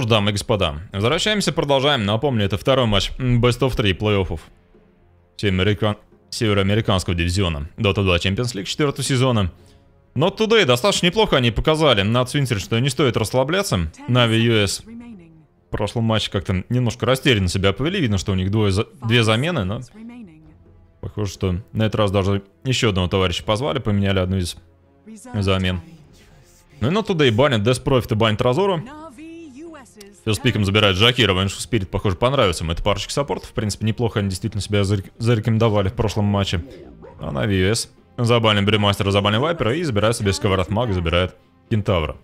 что ж, дамы и господа, возвращаемся, продолжаем. Напомню, это второй матч Best of 3 плей-оффов Североамерикан- Североамериканского дивизиона Dota 2 Champions League 4 сезона. Но Today достаточно неплохо они показали на Цвинтере, что не стоит расслабляться. Нави US в прошлом матче как-то немножко растерянно себя повели. Видно, что у них двое за- две замены, но похоже, что на этот раз даже еще одного товарища позвали, поменяли одну из замен. Ну и на Today банят Death Profit и банят Разору. Филспиком забирает Джакира, Веншу Спирит, похоже, понравится им. Это парочка саппортов, в принципе, неплохо они действительно себя зарек- зарекомендовали в прошлом матче. А на VS забаним Бремастера, забаним Вайпера и забирает себе Сковород Мага, забирает Кентавра.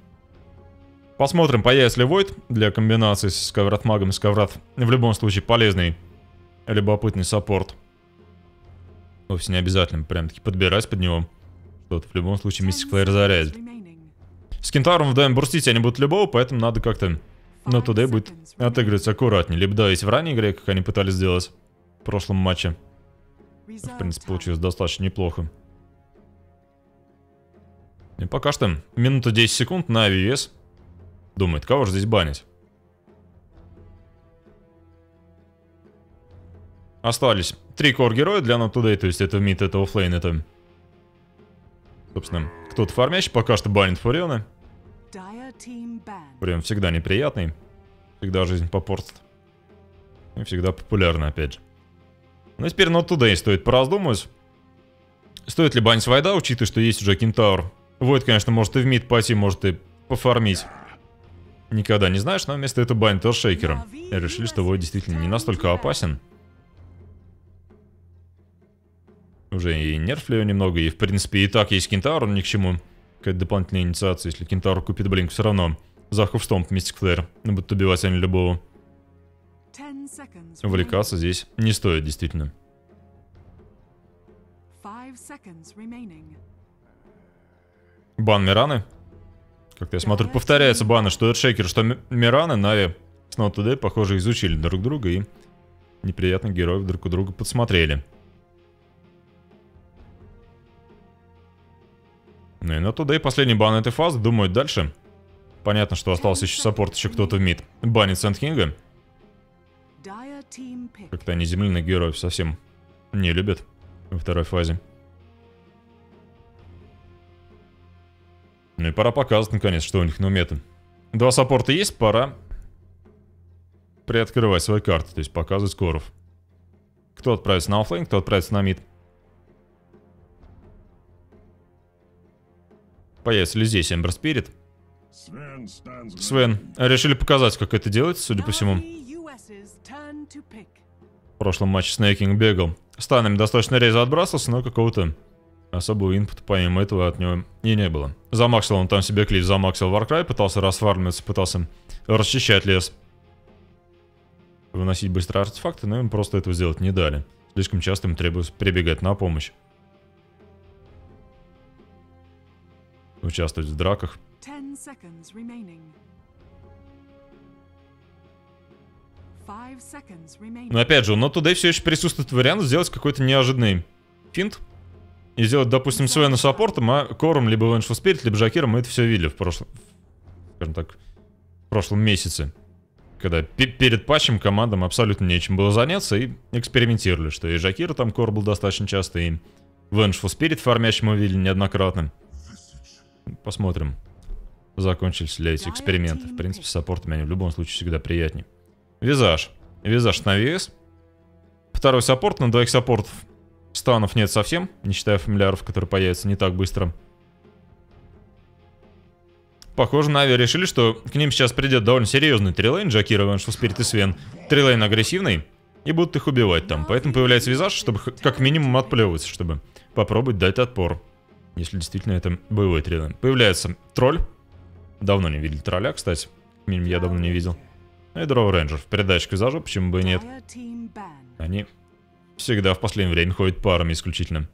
Посмотрим, появится ли Войд для комбинации с Сковород Магом и Сковород. В любом случае, полезный, любопытный саппорт. Вовсе не обязательно прям-таки подбирать под него. Что-то в любом случае Мистик Флэйр зарядит. С Кентавром в ДМ бурстить они будут любого, поэтому надо как-то но туда будет отыгрываться аккуратнее. Либо да, если в ранней игре, как они пытались сделать в прошлом матче. В принципе, получилось достаточно неплохо. И пока что минута 10 секунд на AVS. Думает, кого же здесь банить? Остались три кор-героя для Today, то есть это мид, это оффлейн, это... Собственно, кто-то фармящий, пока что банит Фуриона. Прям всегда неприятный. Всегда жизнь попортит. И всегда популярный, опять же. Ну, теперь Not Today стоит пораздумывать. Стоит ли банить Вайда, учитывая, что есть уже Кентаур. Войд, конечно, может и в мид пойти, может и пофармить. Никогда не знаешь, но вместо этого банит Торшейкером. И решили, что Войд действительно не настолько опасен. Уже и нерфли немного, и в принципе и так есть Кентаур, ни к чему. Какая-то дополнительная инициация, если Кентаур купит Блинк, все равно. Захов Стомп, Мистик Флэр. Будут убивать они любого. Увлекаться здесь не стоит, действительно. Бан Мираны. Как-то я смотрю, повторяются баны, что это Шейкер, что Ми- Мираны, Нави с Not Today, похоже, изучили друг друга и неприятных героев друг у друга подсмотрели. Ну и Not Today последний бан этой фазы, думают дальше. Понятно, что остался еще саппорт, еще кто-то в мид. Банит Сэнд Кинга. Как-то они земляных героев совсем не любят во второй фазе. Ну и пора показывать, наконец, что у них на уме-то. Два саппорта есть, пора приоткрывать свои карты, то есть показывать коров. Кто отправится на offlane, кто отправится на mid. Появится ли здесь Ember Spirit? Свен, решили показать, как это делается, судя по всему. В прошлом матче Sneyking бегал. Станами достаточно резво отбрасывался, но какого-то особого impact а помимо этого от него и не было. Замаксил он там себе cleave, замаксил Warcry, пытался расфармиться, пытался расчищать лес. Выносить быстро артефакты, но им просто этого сделать не дали. Слишком часто им требовалось прибегать на помощь. Участвовать в драках. Но опять же, но туда все еще присутствует вариант сделать какой-то неожиданный финт. И сделать, допустим, Свена саппортом, а Кором, либо Vengeful Spirit, либо Жакиром, мы это все видели в прошлом, скажем так, в прошлом месяце. Когда пе- перед патчем командам абсолютно нечем было заняться и экспериментировали, что и Жакира там Кор был достаточно часто, и Vengeful Spirit фармящим мы видели неоднократно. Посмотрим, закончились ли эти эксперименты. В принципе, с саппортами они в любом случае всегда приятнее. Визаж. Визаж на вес. Второй саппорт, на двоих саппортов станов нет совсем, не считая фамильяров, которые появятся не так быстро. Похоже, Нави решили, что к ним сейчас придет довольно серьезный трилейн, Джакира, Веншл, Спирит и Свен. Трилейн агрессивный, и будут их убивать там. Поэтому появляется визаж, чтобы как минимум отплевываться, чтобы попробовать дать отпор Если действительно это боевой тренер. Появляется тролль. Давно не видели тролля, кстати. Минимум я давно не видел. Ну и Дроу Рейнджер. В передаче к визажу, почему бы и нет. Они всегда в последнее время ходят парами исключительно.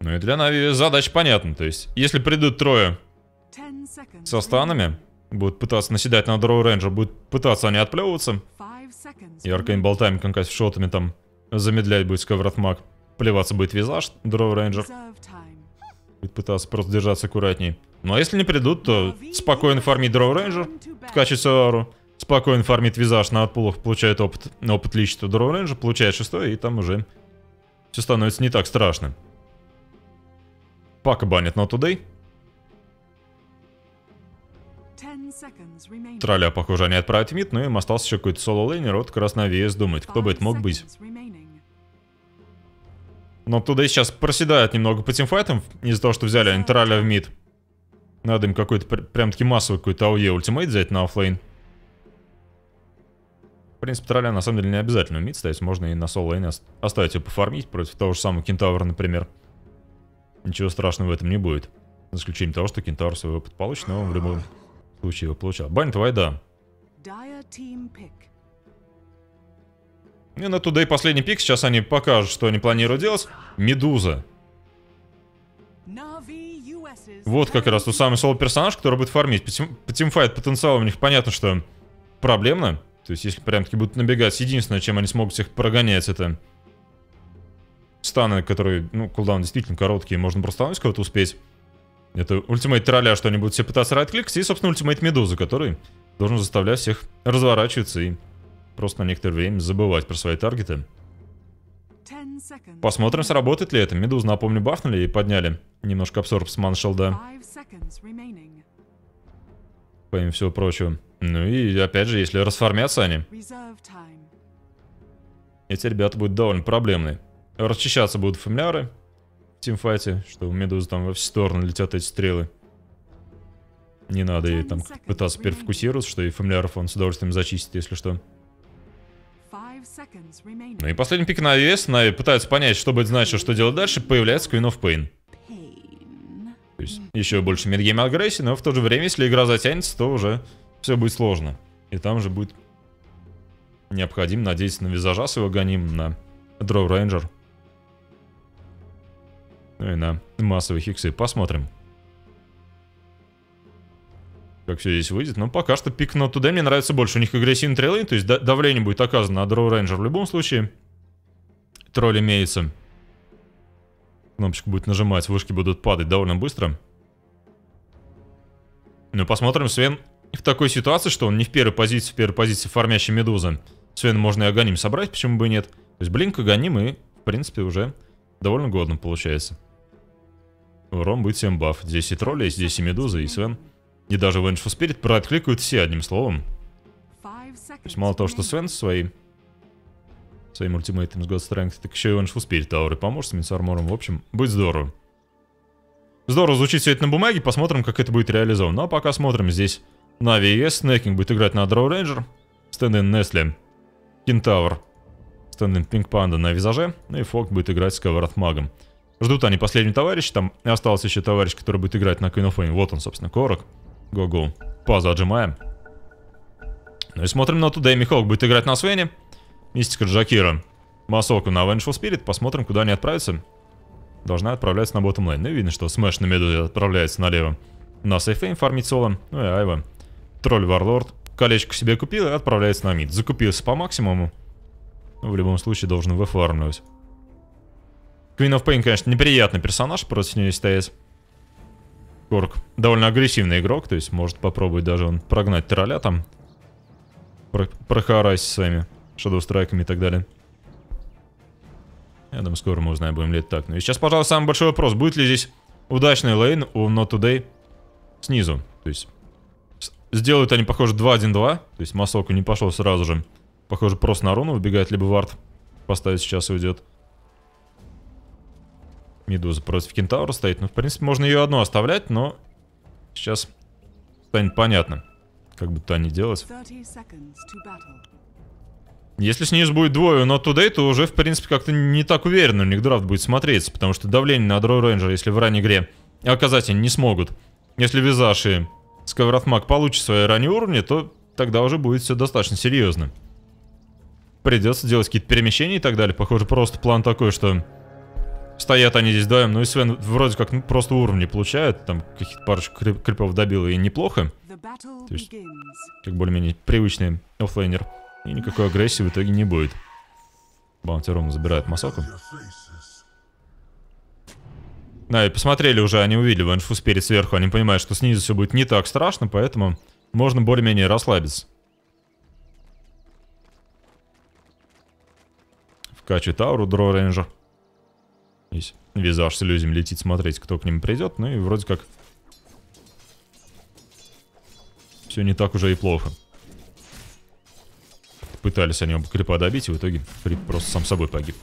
Ну и для Нави задача понятна. То есть, если придут трое со станами, будут пытаться наседать на Дроу Рейнджер, будут пытаться они отплевываться, Аркейн болтами, конкасть шотами там замедлять будет Сковород Маг, плеваться будет визаж Дроу Рейнджер, будет пытаться просто держаться аккуратней. Ну а если не придут, то спокойно фармить Дроу Рейнджер, ban. вкачивать Саару, спокойно фармит визаж на отпулах, получает опыт, опыт личества Дроу Рейнджер, получает шестой, и там уже все становится не так страшно. Пака банит Not Today. Тролля, похоже, они отправят mid, но им остался еще какой-то соло-лейнер, Na'Vi US думает, кто бы это мог быть. Not Today сейчас проседает немного по тимфайтам из-за того, что взяли они тролля в mid. Надо им какой-то пр- прям-таки массовый какой-то AOE ультимейт взять на оффлейн. В принципе, тролля на самом деле не обязательно в мид ставить, можно и на соло-лейне ост- оставить его пофармить против того же самого кентавра, например. Ничего страшного в этом не будет. За исключением того, что кентавр свой опыт получит, но он в любом случае его получал. Dire team pick. И на туда и последний пик, сейчас они покажут, что они планируют делать. Медуза. Вот как раз тот самый соло-персонаж, который будет фармить. По, тим- по тимфайт потенциал у них понятно, что проблемно. То есть, если прям таки будут набегать, единственное, чем они смогут всех прогонять, это станы, которые, ну, кулдаун действительно короткие, можно просто кого-то успеть. Это ультимейт тролля, что они будут все пытаться райт-кликать, и, собственно, ультимейт медузы, который должен заставлять всех разворачиваться и просто на некоторое время забывать про свои таргеты. Посмотрим, сработает ли это. Медузу, напомню, бафнули и подняли немножко абсорб с маншелда. Помимо всего прочего. Ну и опять же, если расформятся они, эти ребята будут довольно проблемные. Расчищаться будут фамильяры тимфайте, что у Медузы там во все стороны летят эти стрелы. Не надо ей там пытаться перефокусироваться, что и фамильяров он с удовольствием зачистит, если что. Ну и последний пик на вес, Нави пытаются понять, что будет значить, что делать дальше, появляется Queen of Pain. То есть еще больше мидгейм агрессии, но в то же время, если игра затянется, то уже все будет сложно. И там же будет необходимо надеяться на визажа своего гоним, на Дроу Рейнджер. Ну и на массовые хиксы. Посмотрим. Как все здесь выйдет. Но пока что пик на туда мне нравится больше. У них агрессивный трейлейн, то есть да- давление будет оказано на Дроу Рейнджер в любом случае. Тролль имеется. Кнопочку будет нажимать, вышки будут падать довольно быстро. Ну, посмотрим, Свен в такой ситуации, что он не в первой позиции, в первой позиции фармящей медузы. Свен можно и Аганим собрать, почему бы и нет. То есть Блинк, Аганим и, в принципе, уже довольно годно получается. Урон будет всем баф. Здесь и тролли, здесь и медуза, и Свен. И даже Vengeful Spirit прооткликают все одним словом. То есть мало того, что. Свен своим своим ультимейтом с God's Strength, так еще и Vengeful Spirit ауры поможет с минус армором. В общем, будет здорово. Здорово звучит все это на бумаге, посмотрим, как это будет реализовано. Ну а пока смотрим здесь Na'Vi US, Снекинг будет играть на Drow Ranger, Стендин Несли, Кентавр, Стендин Пинг Панда на Визаже, ну и Фок будет играть Skywrath Mage ом. Ждут они последний товарищ, там остался еще товарищ, который будет играть на Queen of Pain. Вот он, собственно, Корок. Go-go. Паузу отжимаем. Ну и смотрим на Not Today. Михалк будет играть на Свене. Мистика Джакира. Масока на Vengeful Spirit. Посмотрим, куда они отправятся. Должна отправляться на bottom lane. Ну, видно, что Смэш на Медузе отправляется налево. На safe lane фармить соло. Ну и Айва. Troll Warlord. Колечко себе купил и отправляется на mid. Закупился по максимуму. Ну, в любом случае, должен выфармливать. Queen of Pain, конечно, неприятный персонаж против нее стоять. Корк довольно агрессивный игрок, то есть может попробовать даже он прогнать тролля там. Про прохарась с своими шадоу-страйками и так далее. Я думаю, скоро мы узнаем, будем ли это так. Ну и сейчас, пожалуй, самый большой вопрос. Будет ли здесь удачный лейн у Not Today снизу? То есть сделают они, похоже, 2-1-2. То есть Масоку не пошел сразу же. Похоже, просто на руну выбегает, либо вард поставить сейчас и уйдет. Медуза против Кентаура стоит. Ну, в принципе, можно ее одну оставлять, но сейчас станет понятно, как будто они делать. Если снизу будет двое not today, то уже, в принципе, как-то не так уверенно у них драфт будет смотреться, потому что давление на Дроу Рейнджера, если в ранней игре оказать они не смогут. Если Визаж и Сковородмаг получат свои ранние уровни, то тогда уже будет все достаточно серьезно. Придется делать какие-то перемещения и так далее. Похоже, просто план такой, что стоят они здесь вдвоем. Ну и Свен вроде как ну, просто уровни получает. Там каких-то парочку крип крипов добил и неплохо. То есть, как более-менее привычный оффлейнер. И никакой агрессии в итоге не будет. Bounty руну забирает Масоку. Да, и посмотрели уже, они увидели Vengeful Spirit сверху, они понимают, что снизу все будет не так страшно, поэтому можно более-менее расслабиться. Вкачивает ауру Дро Рейнджер. Здесь визаж с иллюзием летит смотреть, кто к ним придет. Ну и вроде как... Все не так уже и плохо. Пытались они оба крипа добить, и в итоге крип просто сам собой погиб.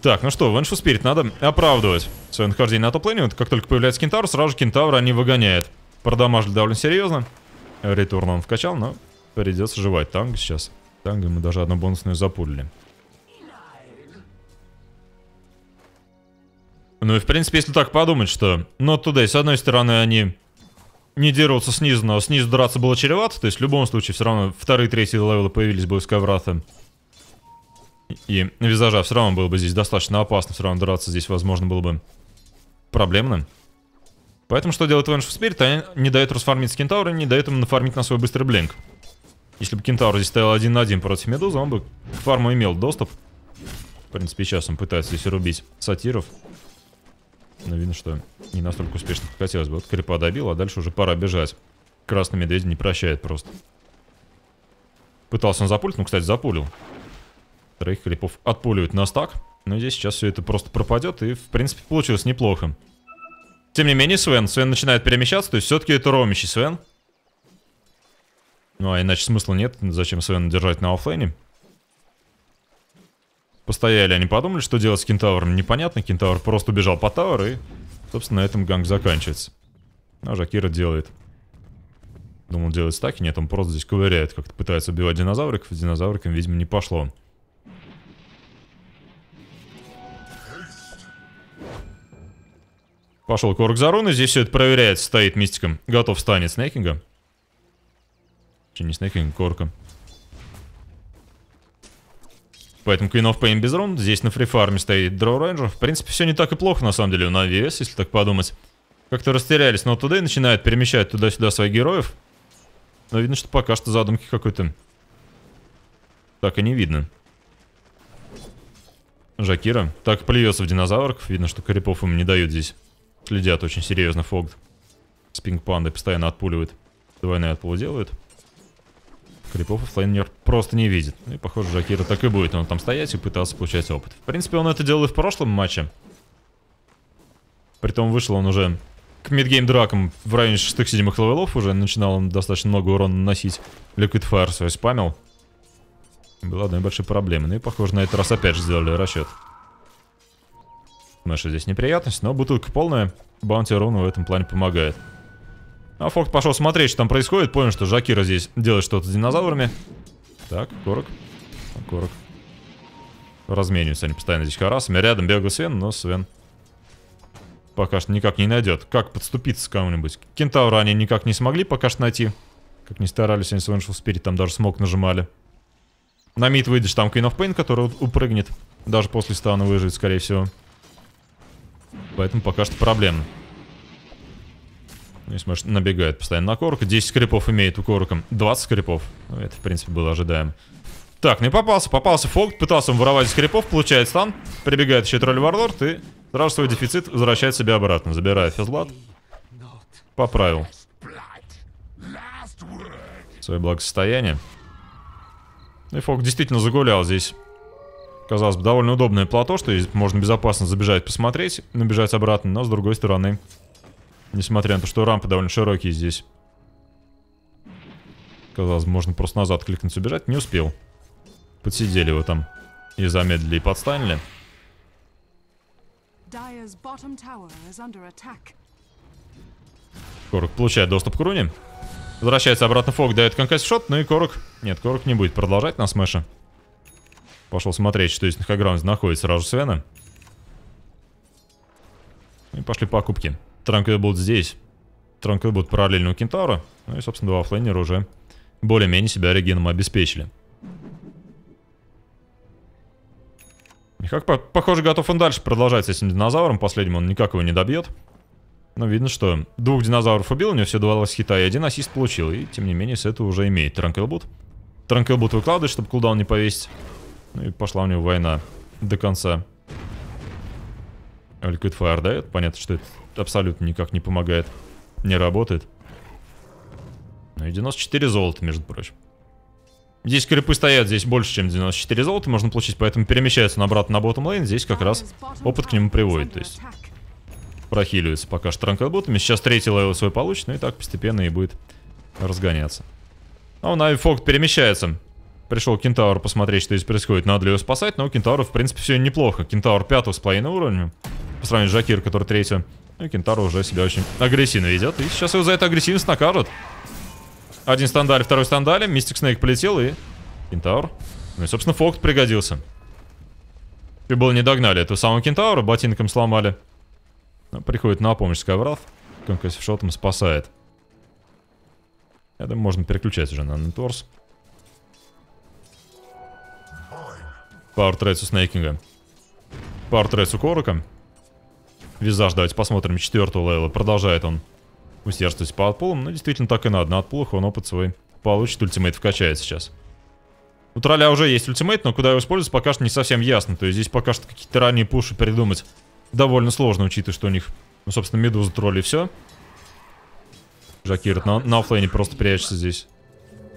Так, ну что, Веншу Спирит надо оправдывать свое нахождение на топ-лейне. Вот как только появляется Кентавр, сразу же Кентавра они выгоняют. Продамажили довольно серьезно. Ретурн он вкачал, но придется жевать танго сейчас. Танго мы даже одну бонусную запулили. Ну и в принципе, если так подумать, что... Ну туда, с одной стороны, они не дерутся снизу, но снизу драться было чревато. То есть в любом случае все равно вторые, третьи левелы появились бы у Скайврата. И визажа все равно было бы здесь достаточно опасно, все равно драться здесь, возможно, было бы проблемно. Поэтому что делает Венш Спирит? Они не дают расфармить Кентаура, не дают ему нафармить на свой быстрый блинк. Если бы Кентаур здесь стоял один на один против Медузы, он бы к фарму имел доступ. В принципе, сейчас он пытается здесь рубить сатиров. Но видно, что не настолько успешно, как хотелось бы. Вот крипа добил, а дальше уже пора бежать. Красный медведь не прощает просто. Пытался он запулить, ну, кстати, запулил. Троих крипов отпуливают на стак. Но здесь сейчас все это просто пропадет, и, в принципе, получилось неплохо. Тем не менее, Свен. Свен начинает перемещаться, то есть все-таки это ромищий Свен. Ну, а иначе смысла нет. Зачем Свен держать на оффлейне? Постояли, они подумали, что делать с кентавром. Непонятно, кентавр просто убежал по тауэр, и, собственно, на этом ганг заканчивается. А Жакира делает. Думал, делать стаки. Нет, он просто здесь ковыряет. Как-то пытается убивать динозавриков. С динозавриками, видимо, не пошло. Пошел Корк за руны. Здесь все это проверяется. Стоит мистиком. Готов станет снейкинга. Че, не снейкинга, Корка. Поэтому Queen of Pain без рун. Здесь на фрифарме стоит Дроу Рейнджер. В принципе, все не так и плохо, на самом деле, на ВС, если так подумать. Как-то растерялись, но туда и начинают перемещать туда-сюда своих героев. Но видно, что пока что задумки какой-то... Так и не видно. Жакира. Так плюется в динозаврах. Видно, что Крипов им не дают здесь. Следят очень серьезно Фогд. с Пинг Панды постоянно отпуливает. Двойные отпулы делают. Крипов оффлейнер просто не видит. И похоже, Жакира так и будет. Он там стоять и пытался получать опыт. В принципе, он это делал и в прошлом матче. Притом вышел он уже к midgame дракам в районе 6-7 левелов уже. Начинал он достаточно много урона наносить. Liquid Fire свой спамил. Была одной большой проблемой. Ну и похоже, на этот раз опять же сделали расчет. Наша здесь неприятность, но бутылка полная. Баунти ровно в этом плане помогает. А Фокт пошел смотреть, что там происходит. Понял, что Жакира здесь делает что-то с динозаврами. Так, Корок. Корок. Размениваются они постоянно здесь харасами. Рядом бегал Свен, но Свен пока что никак не найдет. Как подступиться к кому-нибудь? Кентаура они никак не смогли пока что найти. Как не старались, они Свен Спирит там даже смог нажимали. На мид выйдешь, там Queen of Pain, который упрыгнет. Даже после стана выживет, скорее всего. Поэтому пока что проблемно. Ну, если, может, набегает постоянно на Корка. 10 скрипов имеет у Корка. 20 скрипов. Ну, это, в принципе, было ожидаемо. Так, ну и попался. Попался Фолк. Пытался он воровать скрипов. Получает стан. Прибегает еще тролль Варлорд. И сразу свой дефицит возвращает себе обратно. Забирает физблад. Поправил. Свое благосостояние. Ну и Фолк действительно загулял здесь. Казалось бы, довольно удобное плато, что можно безопасно забежать посмотреть, набежать обратно, но с другой стороны, несмотря на то, что рампы довольно широкие здесь, казалось бы, можно просто назад кликнуть убежать, не успел. Подсидели его там и замедлили, и подстанили. Корок получает доступ к руне. Возвращается обратно Фок, дает конкаст шот, ну и Корок... Нет, Корок не будет продолжать на смеша. Пошел смотреть, что здесь на хайграунде находится сразу Свена. И пошли покупки. Транквилл будут здесь. Транквилл будут параллельно у Кентаура. Ну и, собственно, два оффлейнера уже более-менее себя регеном обеспечили. Как по похоже, готов он дальше продолжать с этим динозавром. Последним он никак его не добьет. Но видно, что двух динозавров убил, у него все два хита и один ассист получил. И, тем не менее, с этого уже имеет Транквилбут. Транквилбут выкладывает, чтобы кулдаун не повесить. Ну и пошла у него война до конца. Liquid Fire дает. Понятно, что это абсолютно никак не помогает. Не работает. Ну и 94 золота, между прочим. Здесь крипы стоят, здесь больше, чем 94 золота можно получить, поэтому перемещается он обратно на ботом лейн. Здесь как раз опыт к нему приводит, то есть прохиливается пока что транквил ботами. Сейчас третий левел свой получит, ну и так постепенно и будет разгоняться. А он Айфок перемещается. Пришел Кентаур посмотреть, что здесь происходит. Надо ли его спасать, но у Кентаура, в принципе, все неплохо. Кентаур пятого с половиной уровня. По сравнению с Жакир, который третий. Ну и Кентаур уже себя очень агрессивно ведет. И сейчас его за это агрессивность накажут. Один стан дали, второй стан дали. Mystic Snake полетел и... Кентаур. Ну и, собственно, Фокт пригодился. И было не догнали этого самого Кентаура, ботинком сломали. Приходит на помощь Skywrath. Concussive Shot ом спасает. Я думаю, можно переключать уже на Ненторс. Power Treads у Снейкинга. Power Treads у Корока. Визаж, давайте посмотрим, четвертого левела. Продолжает он усердствовать по отпулам. Ну, действительно, так и надо. На отпулах он опыт свой получит. Ультимейт вкачает сейчас. У тролля уже есть ультимейт, но куда его использовать пока что не совсем ясно. То есть здесь пока что какие-то ранние пуши придумать довольно сложно, учитывая, что у них, ну, собственно, медуза тролли и все. Жакир на, на оффлейне просто прячется здесь.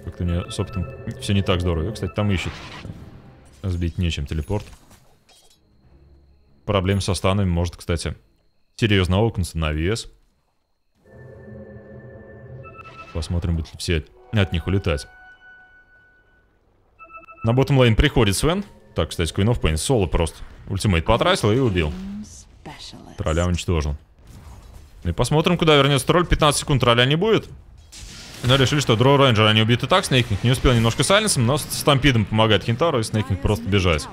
Как-то не, собственно, все не так здорово. кстати, там ищет. Сбить нечем телепорт. Проблем со станами может, кстати, серьезно окунуться Na'Vi US. Посмотрим, будут ли все от них улетать. На bottom lane приходит Свен. Так, кстати, Queen of Pain соло просто. Ультимейт потратил и убил. Тролля уничтожил. Ну и посмотрим, куда вернется тролль. 15 секунд тролля не будет. Но решили, что Drow Ranger они убиты так. Снейкинг не успел немножко сайленсом, но с Stampede ом помогает Кентавру, и Снейкинг просто бежать.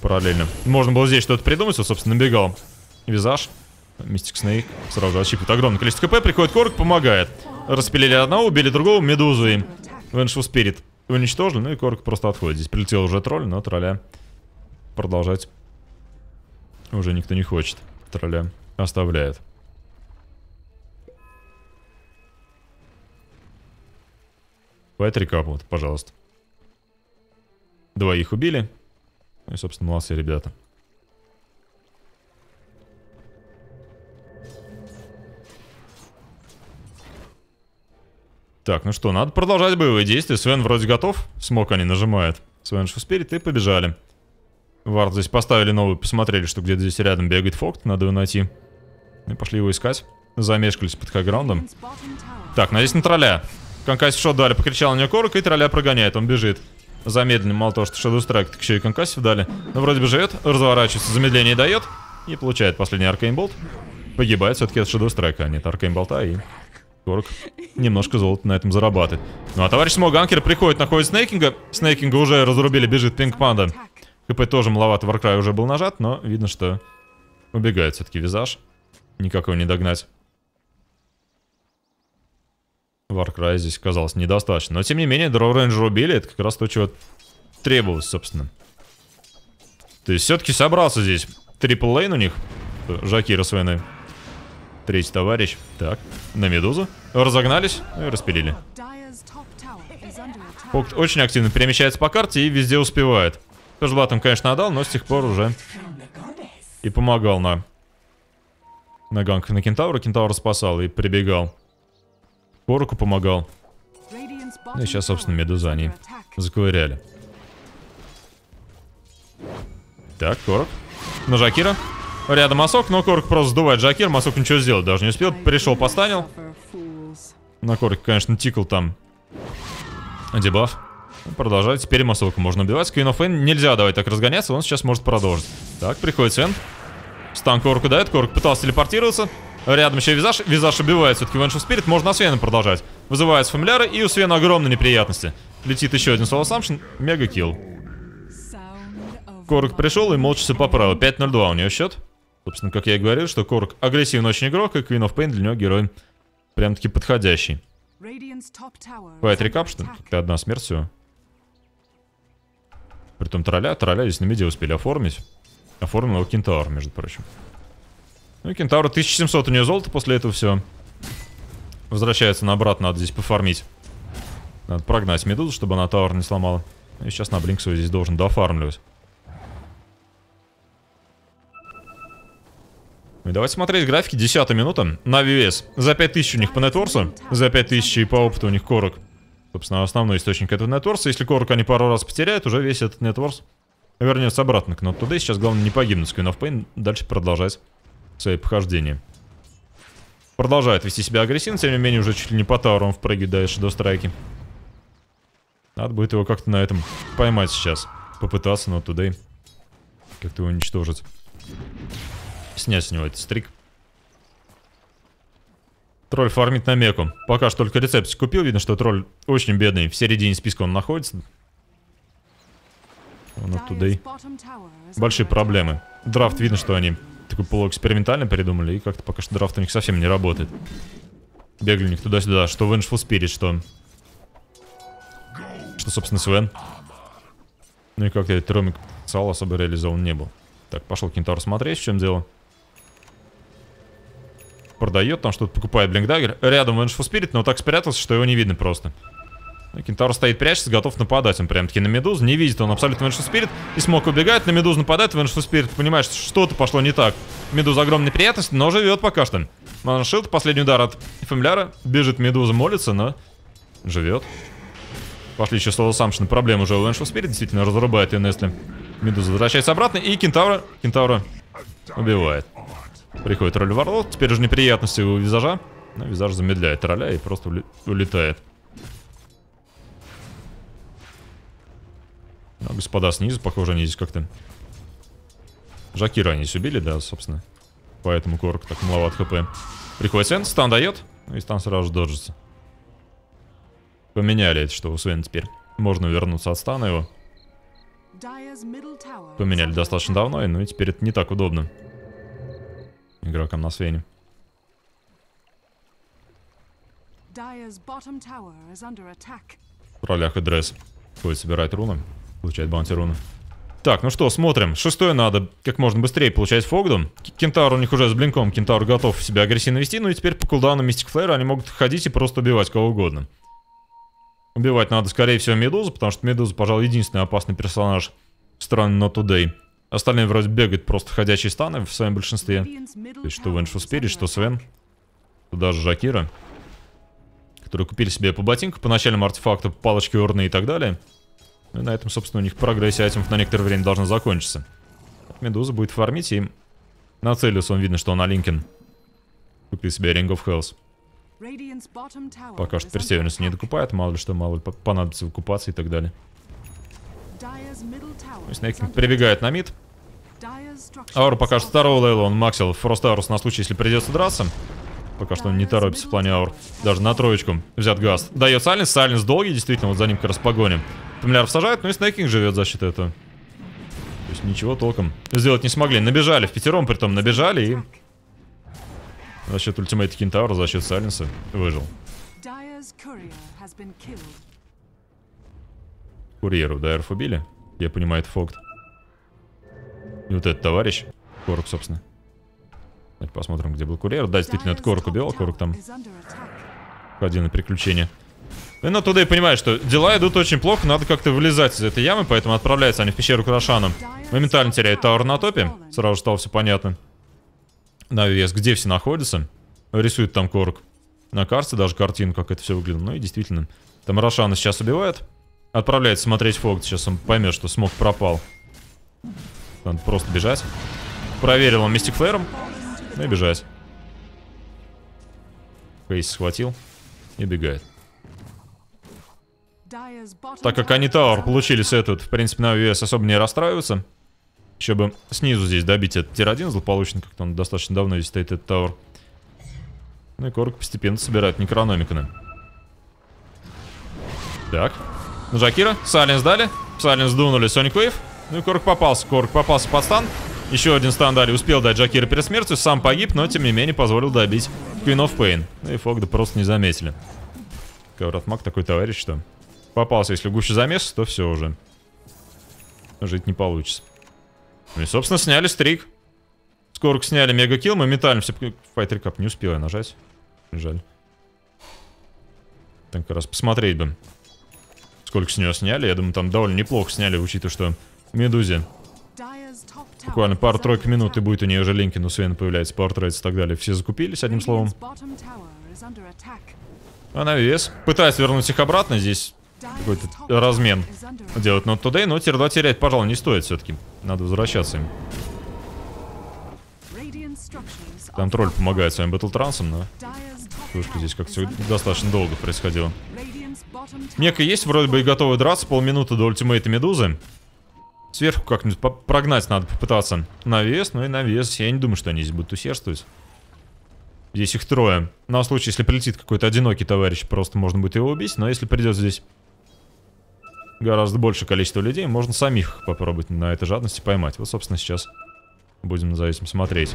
Параллельно. Можно было здесь что-то придумать, вот, собственно, набегал. Визаж. Мистик Снейк сразу отщипывает огромное количество КП. Приходит Корк, помогает. Распилили одного, убили другого, Медузу им. Веншил Спирит уничтожили, ну и Корк просто отходит. Здесь прилетел уже тролль, но тролля продолжать уже никто не хочет. Тролля оставляет. Хватит рекапнут, пожалуйста. Двоих убили. Ну и, собственно, молодцы ребята. Так, ну что, надо продолжать боевые действия. Свен вроде готов. Smoke они нажимает. Свен Шуспирит и побежали. Вард здесь поставили новый, посмотрели, что где-то здесь рядом бегает Фокт. Надо его найти. И пошли его искать. Замешкались под хаграундом. Так, надеюсь на тролля. Concussive Shot дали, покричал на него Корок, и тролля прогоняет. Он бежит. Замедленно, мало того, что Shadow Strike, так еще и Concussive дали. Но вроде бы живет, разворачивается, замедление дает. И получает последний Arcane Bolt. Погибает все-таки от Shadow Strike, а нет Arcane Bolt а и Корк немножко золота на этом зарабатывает. Ну а товарищ Смоганкер приходит, находит Снейкинга. Снейкинга уже разрубили, бежит Пинг Панда. ХП тоже маловато, Warcry уже был нажат, но видно, что убегает все-таки визаж. Никак его не догнать. Warcry здесь казалось недостаточно. Но тем не менее, Drow Ranger убили, это как раз то, чего требовалось, собственно. То есть все-таки собрался здесь triple lane у них. Жакира с Айвой. Третий товарищ. Так, на медузу. Разогнались и распилили. Фокт очень активно перемещается по карте и везде успевает. Тоже батом, конечно, отдал, но с тех пор уже и помогал на... На gang на Кентаура. Кентаура спасал и прибегал. Короку помогал. Ну и сейчас, собственно, медуза они заковыряли. Так, Корок. На Жакира. Рядом Масок, но Корк просто сдувает Джакир. Масок ничего сделать даже не успел. Пришел, поставил. На Корк, конечно, тикал там. Debuff. Продолжает. Теперь Масока можно убивать. Queen of Pain нельзя давать так разгоняться. Он сейчас может продолжить. Так, приходит Сен. Стан Корку дает. Корк пытался телепортироваться. Рядом еще визаж. Визаж убивает все-таки Веншл Спирит. Можно на Свена продолжать. Вызывается фамильяры, и у Свена огромные неприятности. Летит еще один соло самшн. Мега килл. Корок пришел и молча все поправил. 5-0-2 у него счет. Собственно, как я и говорил, что Корок агрессивный очень игрок, и Queen of Pain для него герой прям-таки подходящий. Under рекап, что. Только одна смерть всего. Притом тролля, тролля здесь на миде успели оформить. Оформил его Кентаур, между прочим. Ну и Кентаур 1700 у нее золото после этого все. Возвращается на обратно, надо здесь пофармить. Надо прогнать медузу, чтобы она тауэр не сломала. И сейчас на блинк свой здесь должен дофармливать. Ну и давайте смотреть графики. 10 минута. На VS. За 5000 у них по нетворсу. За 5000 и по опыту у них корок. Собственно, основной источник этого нетворса. Если корок они пару раз потеряют, уже весь этот нетворс вернется обратно к Not Today. Сейчас главное не погибнуть с Queen of Pain. Дальше продолжать свои похождения. Продолжает вести себя агрессивно, тем не менее уже чуть ли не по тауру он впрыгивает дальше до страйки. Надо будет его как-то на этом поймать сейчас. Попытаться, но туда как-то его уничтожить. Снять с него этот стрик. Тролль фармит на меку. Пока что только рецепт купил. Видно, что тролль очень бедный. В середине списка он находится. Он оттуда и... Большие проблемы. Драфт видно, что они такой полуэкспериментально придумали. И как-то пока что драфт у них совсем не работает. Них туда-сюда. Что Vengeful Spirit, что... Что, собственно, Свен. Ну и как-то этот ромик потенциал особо реализован не был. Так, пошел Кентаур смотреть, в чем дело. Продает, там что-то покупает Блинкдаггер. Рядом Vengeful Spirit, но так спрятался, что его не видно просто. Кентаур стоит, прячется, готов нападать. Он прям таки на Медузу. Не видит он абсолютно Vengeful Spirit. И смог убегать, на Медузу нападает. Vengeful Spirit понимает, что что-то пошло не так. Медуза огромная неприятность, но живет пока что. Маншилд, последний удар от фамильяра. Бежит Медуза, молится, но живет. Пошли еще слово Самшин. Проблема уже у Vengeful Spirit. Действительно разрубает ее Несли. Медуза возвращается обратно. И Кентаура, Кентаура убивает. Приходит роль Варлот. Теперь уже неприятности у визажа. Но визаж замедляет тролля и просто улетает. Ну, господа снизу, похоже, они здесь как-то... Жакира они здесь убили, да, собственно. Поэтому Корк так маловат хп. Приходит Свен, стан дает, ну и стан сразу же доджится. Поменяли это, что у Свена теперь. Можно вернуться от стана его. Поменяли достаточно давно, и, ну и теперь это не так удобно. Игрокам на Свене. В ролях и дресс. Ходит собирать руны. Получает баунти. Так, ну что, смотрим. Шестое надо как можно быстрее получать Фогду. К- Кентаур у них уже с блинком. Кентаур готов себя агрессивно вести. Ну и теперь по кулдауну Мистик Флэра они могут ходить и просто убивать кого угодно. Убивать надо, скорее всего, Медузу, потому что Медуза, пожалуй, единственный опасный персонаж в стране Not Today. Остальные вроде бегают просто ходячие станы в своем большинстве. То есть что Spirit, under что. Свен. Туда же Жакира. Которые купили себе по ботинку, по начальному артефакту, палочки, урны и так далее. Ну и на этом, собственно, у них прогрессия айтемов на некоторое время должна закончиться. Медуза будет фармить, и нацелился он, видно, что он Алинкин. Купил себе Ring of Hells. Пока что персеверность не докупает, мало ли что, мало ли по- понадобится выкупаться и так далее. Нейкинг under прибегает на мид. Ауру пока что второго левела он максил Фрост Аурус на случай, если придется драться. Пока что он не торопится в плане аур. Даже на троечку взят гаст. Дает Сайленс, Сайленс долгий, действительно, вот за ним как раз погоня. Фамильяр сажает, ну и Снейкинг живет за счет этого. То есть ничего толком сделать не смогли. Набежали, в пятером притом набежали и за счет ультимейта Кентаура, за счет Сайленса выжил. Курьеру Дайров убили. Я понимаю, это факт. И вот этот товарищ, Корок, собственно. Давайте посмотрим, где был курьер. Да, действительно, это Корок убил, а Корок там ходил на приключения. И ну туда и понимает, что дела идут очень плохо, надо как-то вылезать из этой ямы, поэтому отправляются они в пещеру к. Моментально теряет тауэр на топе, сразу стало все понятно. Навес, где все находятся. Рисует там Корок. На карте даже картину, как это все выглядит. Ну и действительно, там Рошана сейчас убивает. Отправляется смотреть Фокт, сейчас он поймет, что смог пропал. Надо просто бежать. Проверил он Мистик Флэром. Ну и бежать. Фейс схватил и бегает. Так как они Тауэр получили с этот, в принципе, на ВС особо не расстраиваются. Еще бы снизу здесь добить этот tier-1 злополучный, как-то он достаточно давно здесь стоит, этот tower. Ну и Корк постепенно собирает некрономиканы. Так. Ну, Жакира. Silence дали. Silence дунули. Sonic Wave. Ну и Корк попался. Корк попался под stun. Еще один stun дали. Успел дать Джакира перед смертью. Сам погиб, но тем не менее позволил добить Queen of Pain. Ну и Фогда просто не заметили. Skywrath Mage такой товарищ, что... Попался, если гуще замес, то все уже. Жить не получится. Ну и, собственно, сняли стрик. Скорк сняли мега-килл, моментально все... Файтер кап не успел я нажать. Жаль. Так, как раз посмотреть бы. Сколько с нее сняли. Я думаю, там довольно неплохо сняли, учитывая, что Медузе буквально пару-тройка минут и будет у нее уже Линкин, у Свена появляется, портрет и так далее. Все закупились, одним словом. Она вес. Пытается вернуть их обратно. Здесь какой-то размен делать not today, но тир 2 терять, пожалуй, не стоит все-таки. Надо возвращаться им. Контроль помогает своим батлтрансом, но... Слушай, здесь как все достаточно долго происходило. Мека есть, вроде бы и готовы драться, полминуты до ультимейта Медузы. Сверху как-нибудь прогнать надо попытаться. Навес, ну и навес. Я не думаю, что они здесь будут усердствовать. Здесь их трое. На случай, если прилетит какой-то одинокий товарищ, просто можно будет его убить. Но если придет здесь гораздо большее количество людей, можно самих попробовать на этой жадности поймать. Вот, собственно, сейчас будем за этим смотреть.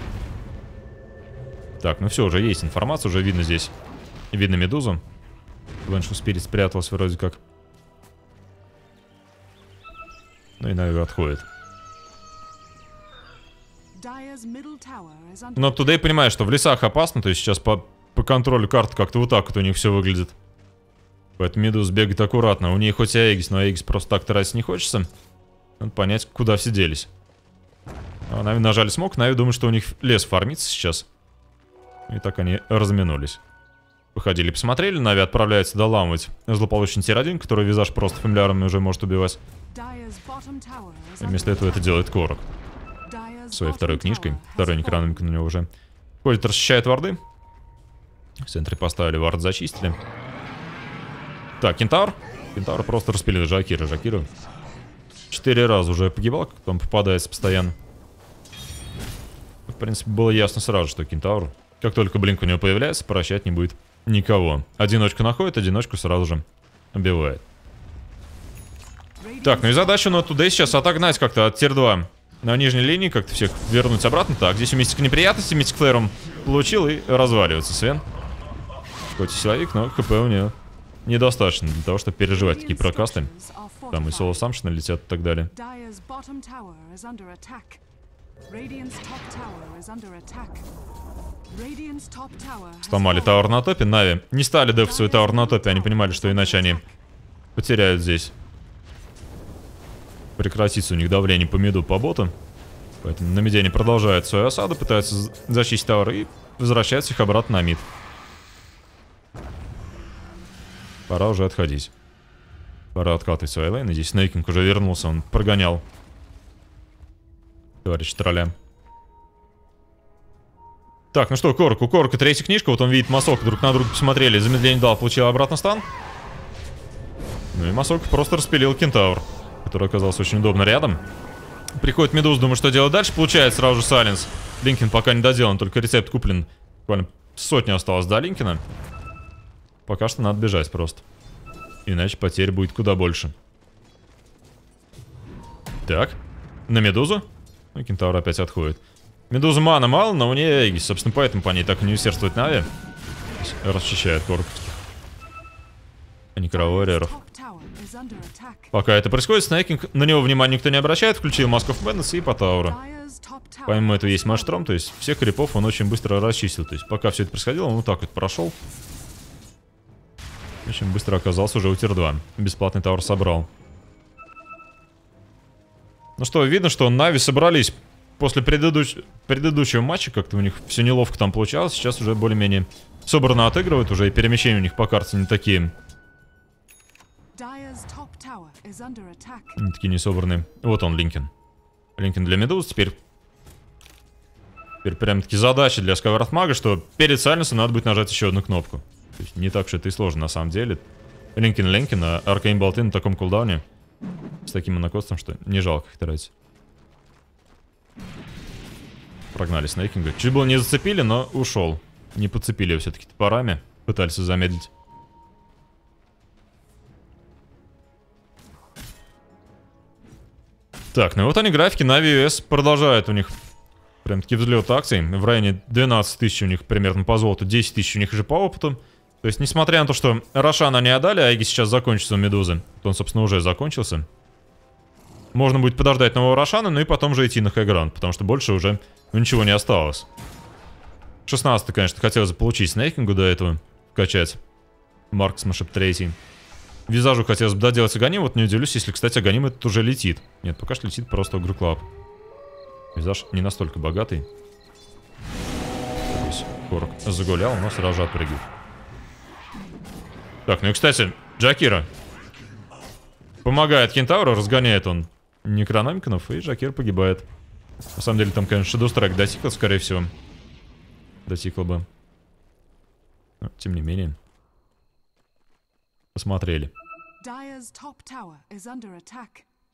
Так, ну все, уже есть информация, уже видно здесь. Видно медузу. Веншу Спирит спряталась вроде как. Ну и Нави отходит. Но туда и понимаю, что в лесах опасно, то есть сейчас по, по контролю карты как-то вот так вот у них все выглядит. Поэтому Медуз бегает аккуратно. У нее хоть и Aegis, но Aegis просто так тратить не хочется. Надо понять, куда все делись. А, Нави нажали smoke. Нави думает, что у них лес фармится сейчас. И так они разминулись. Выходили, посмотрели. Нави отправляется доламывать злополучный tier-1, который визаж просто фамильярами уже может убивать. И вместо этого это делает Корок. Своей второй книжкой. Второй некрономика на него уже. Ходит, расчищает варды. В центре поставили, вард зачистили. Так, Кентавр. Кентавр просто распилили Жакира. Жакира четыре раза уже погибал, как там попадается постоянно. В принципе, было ясно сразу, что Кентавр, как только Блинк у него появляется, прощать не будет никого. Одиночку находит, одиночку сразу же убивает. Так, ну и задача ну туда сейчас отогнать как-то от тир-2 на нижней линии, как-то всех вернуть обратно. Так, здесь у Мистика неприятности, Мистик Флэром получил и разваливается Свен. Хоть и силовик, но ХП у него недостаточно для того, чтобы переживать такие прокасты. Там и соло самшины летят и так далее. Сломали тауэр на топе, Нави не стали деф свой тауэр на топе, они понимали, что иначе они потеряют здесь. Прекратится у них давление по миду, по боту. Поэтому на миде они продолжают свою осаду, пытаются защитить тауэр и возвращаются их обратно на мид. Пора уже отходить. Пора откатывать свои лейны. Здесь Снейкинг уже вернулся, он прогонял. Товарищ тролля. Так, ну что, Корк, у Корка третья книжка, вот он видит Масок, друг на друга посмотрели, замедление дал, получил обратно stun. Ну и Масок просто распилил Кентавр, который оказался очень удобно рядом. Приходит Медуз, думаю, что делать дальше, получает сразу же Silence. Linken пока не доделан, только рецепт куплен. Буквально сотня осталось до Линкина. Пока что надо бежать просто. Иначе потерь будет куда больше. Так. На Медузу. Ну, Кентавр опять отходит. Медуза мана мало, но у нее. Собственно, поэтому по ней так не усердствует Нави. Расчищает корпусских. А не крововореров. Пока это происходит, Снайкинг, на него внимания никто не обращает. Включил Mask of Madness и по Тауру. Помимо этого есть Маштром, то есть всех крипов он очень быстро расчистил. То есть пока все это происходило, он вот так вот прошел. Очень быстро оказался уже у тир-2. Бесплатный товар собрал. Ну что, видно, что Нави собрались после предыдущ... предыдущего матча. Как-то у них все неловко там получалось. Сейчас уже более-менее собрано отыгрывают. Уже и перемещения у них по карте не такие. Не такие не собранные. Вот он, Linken. Linken для Медуз. Теперь... Теперь прям таки задача для Скайврат Мага, что перед Сайленсом надо будет нажать еще одну кнопку. То есть не так уж это и сложно на самом деле. Linken Linken, а Arcane Bolt ы на таком кулдауне. С таким манакостом, что не жалко их тратить. Прогнали Снейкинга. Чуть было не зацепили, но ушел. Не подцепили его все-таки топорами. Пытались замедлить. Так, ну вот они графики Na'Vi US продолжают у них. Прям таки взлет акций. В районе 12 тысяч у них примерно по золоту, 10 тысяч у них же по опыту. То есть, несмотря на то, что Рошана не отдали, Aegis сейчас закончится у Медузы. То он, собственно, уже закончился. Можно будет подождать нового Рошана, ну и потом же идти на high ground, потому что больше уже ничего не осталось. 16 конечно, хотелось получить снейкингу до этого, качать. Marksmanship 3. Визажу хотелось бы доделать Aghanim, вот не удивлюсь, если, кстати, Aghanim этот уже летит. Нет, пока что летит просто Ogre Club. Визаж не настолько богатый. Здесь Корок загулял, но сразу же отпрыгивает. Так, ну и, кстати, Джакира помогает Кентавру, разгоняет он Некрономиконов, и Джакир погибает. На самом деле, там, конечно, Шедустрайк дотикл, скорее всего. Дотикл бы. Но, тем не менее. Посмотрели.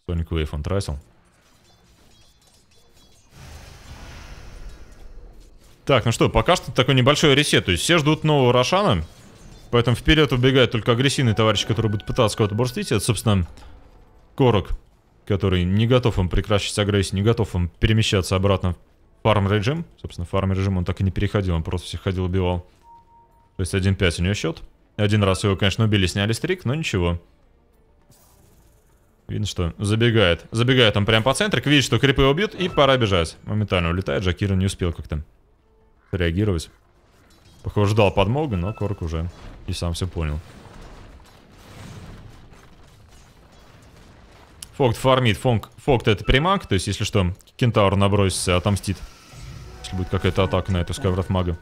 Соник Вейв он тратил. Так, ну что, пока что такой небольшой ресет. То есть все ждут нового Рошана. Поэтому вперед убегает только агрессивный товарищ, который будет пытаться кого-то бурстить. Это, собственно, Корок, который не готов им прекращать агрессию, не готов им перемещаться обратно в фарм-режим. Собственно, фарм-режим он так и не переходил, он просто всех ходил убивал. То есть 1-5 у него счет. Один раз его, конечно, убили, сняли стрик, но ничего. Видно, что забегает. Забегает он прямо по центру, видит, что крипы убьют, и пора бежать. Моментально улетает, Джакира не успел как-то реагировать. Похоже, ждал подмогу, но Корк уже и сам все понял. Фокт фармит. Фонг, Фокт это примаг, то есть если что, Кентавр набросится, отомстит. Если будет какая-то атака на эту скаврат мага.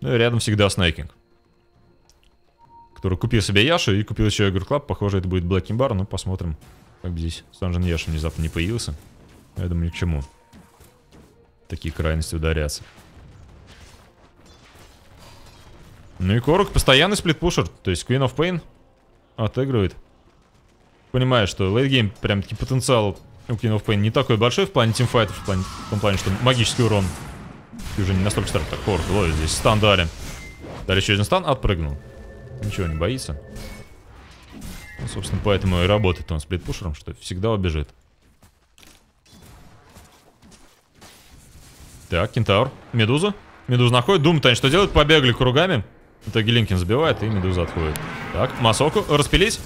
Ну и рядом всегда снайкинг. Который купил себе Яшу и купил еще Игр Клаб. Похоже, это будет Блэк Бар, но посмотрим. Как здесь Санжен Яша внезапно не появился. Я думаю, ни к чему. Такие крайности ударятся. Ну и Корок постоянный сплитпушер. То есть Queen of Pain отыгрывает. Понимает, что лейтгейм прям таки потенциал у Queen of Pain не такой большой в плане тимфайтов, в, плане, в том плане, что магический урон и уже не настолько старый. Так, Корок ловит здесь. Стан дали. Дали еще один стан, отпрыгнул. Ничего не боится. Ну, собственно, поэтому и работает он сплитпушером, что всегда убежит. Так, кентавр. Медуза. Медуза находит. Думает они, что делают? Побегали кругами. В итоге Линкин забивает, и Медуза отходит. Так, Масоку, распились.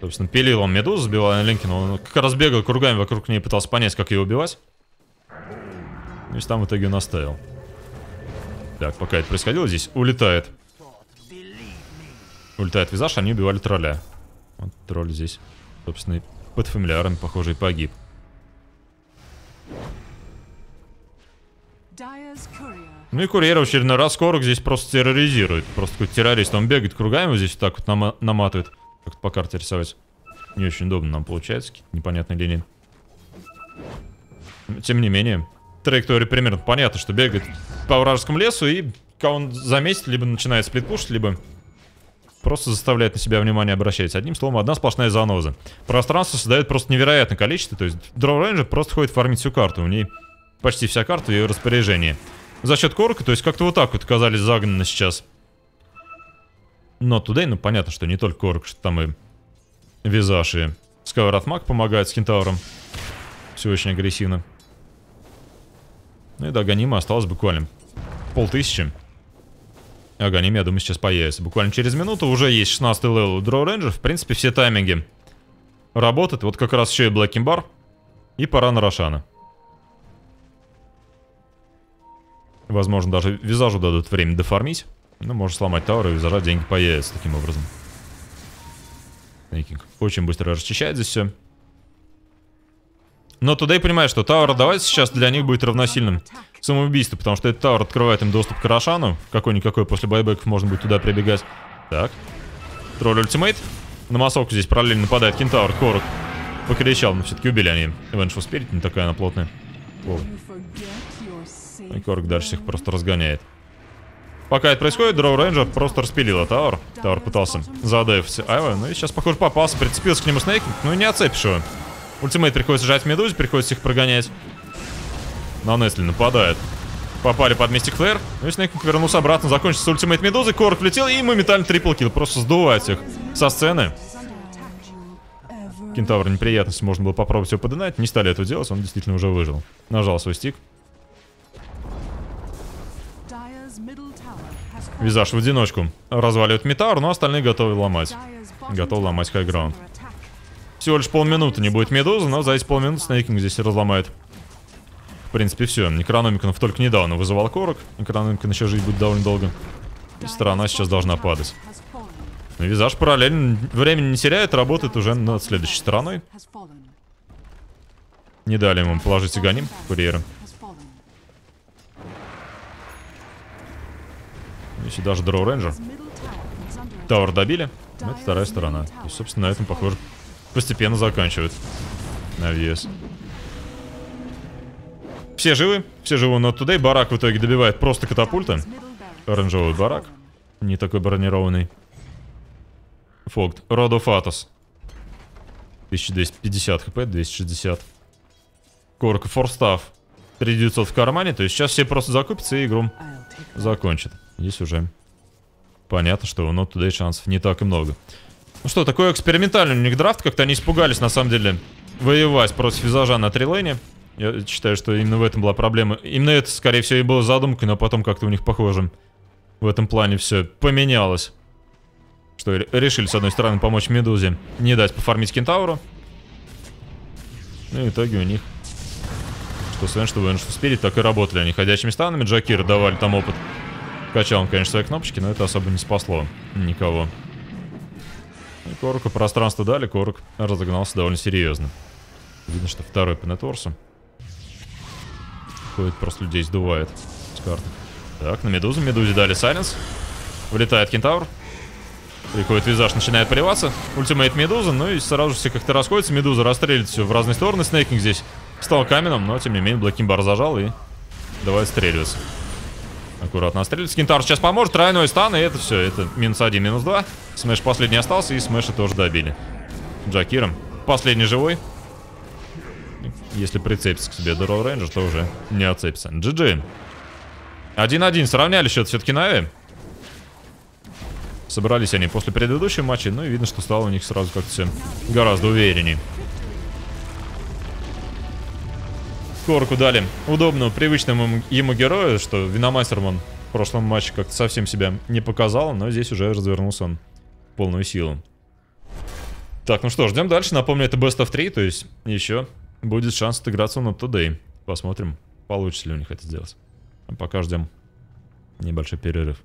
Собственно, пилил он Медузу, сбивал Линкина. Он как раз бегал кругами вокруг нее, пытался понять, как ее убивать. Ну, и там в итоге он оставил. Так, пока это происходило, здесь улетает. Улетает визаж, они убивали тролля. Вот тролль здесь, собственно, под фамильяром, похоже, и погиб. Ну и курьер в очередной раз Корок здесь просто терроризирует. Просто какой-то террорист. Он бегает кругами, вот здесь вот так вот нам наматывает. Как-то по карте рисовать. Не очень удобно нам получается, какие-то непонятные линии. Тем не менее, траектория примерно понятно, что бегает по вражескому лесу и кого он заметит, либо начинает сплитпушить, либо просто заставляет на себя внимание обращать. Одним словом, одна сплошная заноза. Пространство создает просто невероятное количество, то есть Ranger просто ходит фармить всю карту, у ней почти вся карта в ее распоряжении за счет корка, то есть как-то вот так вот оказались загнаны сейчас. Но туда, ну понятно, что не только корк, что там и визаж и Skywrath Mage помогает с кентавром. Все очень агрессивно. Ну и до Аганима осталось буквально полтысячи. Aghanim, я думаю, сейчас появится. Буквально через минуту уже есть 16 level Drow Ranger. В принципе, все тайминги работают. Вот как раз еще и Black King Bar. И пора на Рошана. Возможно, даже визажу дадут время дофармить. Ну, можно сломать тауэр и визажа деньги появятся таким образом. Тейкинг очень быстро расчищает здесь все. Но туда и понимает, что тауэр давать сейчас для них будет равносильным самоубийству, потому что этот тауэр открывает им доступ к Рошану. Какой-никакой после байбеков можно будет туда прибегать. Так. Тролль ультимейт. На массовку здесь параллельно нападает Кентаур, Корок. Покричал, но все-таки убили они. Эвеншл Спирит, не такая она плотная. Воу. И Корк дальше их просто разгоняет. Пока это происходит, Drow Ranger просто распилила tower. Tower пытался задейфить Айва, ну и сейчас, похоже, попался, прицепился к нему Снейк, ну и не отцепишь его. Ultimate приходится жать в Медузе, приходится их прогонять. На Несли нападает. Попали под Mystic Flare. Ну и Снейк вернулся обратно, закончился ultimate Медузы, Корк влетел и моментально triple kill. Просто сдувает всех со сцены. Кентавр неприятность, можно было попробовать его подынать. Не стали этого делать, он действительно уже выжил. Нажал свой стик. Визаж в одиночку разваливает Метаур, но остальные готовы ломать. Готов ломать хайграунд. Всего лишь полминуты не будет Медузы, но за эти полминуты Снейкинг здесь разломает. В принципе, все. Некрономиконов только недавно вызывал корок. Некрономикон еще жить будет довольно долго. И сторона сейчас должна падать. Визаж параллельно времени не теряет, работает уже над следующей стороной. Не дали ему положить Иганим, курьера. Has fallen. И сюда же Дроу Рейнджер. Тауэр добили. Это вторая сторона. И, собственно, на этом, похоже, постепенно заканчивает. Навес. Все живы? Все живы на тудей. Барак в итоге добивает просто катапульта. Оранжевый барак. Не такой бронированный. Фогд. Родо Фатос. 1250 хп, 260. Корк Форстав. 3900 в кармане. То есть сейчас все просто закупятся и игру закончат. Здесь уже понятно, что у Not Today шансов не так и много. Ну что, такой экспериментальный у них драфт. Как-то они испугались, на самом деле, воевать против визажа на трилейне. Я считаю, что именно в этом была проблема. Именно это, скорее всего, и было задумкой, но потом как-то у них, похоже, в этом плане все поменялось. Что ре- решили, с одной стороны, помочь Медузе, не дать пофармить Кентауру. Ну и в итоге у них что Свен, что Вен, что Спирит, так и работали они ходячими станами. Джакиры давали там опыт. Качал он, конечно, свои кнопочки, но это особо не спасло никого. И Коруку пространство дали, Корук разогнался довольно серьезно. Видно, что второй по. Ходит, просто людей сдувает с карты. Так, на Медузу. Медузе дали silence. Вылетает Кентавр. Приходит визаж, начинает поливаться. Ultimate Медуза, ну и сразу же все как-то расходятся. Медуза расстреливает все в разные стороны. SneyKing здесь стал каменным, но тем не менее Black King Bar зажал и давай отстреливаться. Аккуратно отстреливается. Кентавр сейчас поможет. Тройной stun, и это все. Это минус один, минус два. Смэш последний остался, и Смэша тоже добили. Джакиром. Последний живой. Если прицепится к себе Дорол Рейнджер, то уже не отцепится. GG. 1-1. Сравняли счет все-таки на Эве. Собрались они после предыдущего матча, ну и видно, что стало у них сразу как-то все гораздо увереннее. Корку дали удобную, привычному ему- герою, что Виномастерман в прошлом матче как-то совсем себя не показал, но здесь уже развернулся он в полную силу. Так, ну что, ждем дальше. Напомню, это Best of 3, то есть еще будет шанс отыграться на Today. Посмотрим, получится ли у них это сделать. А пока ждем небольшой перерыв.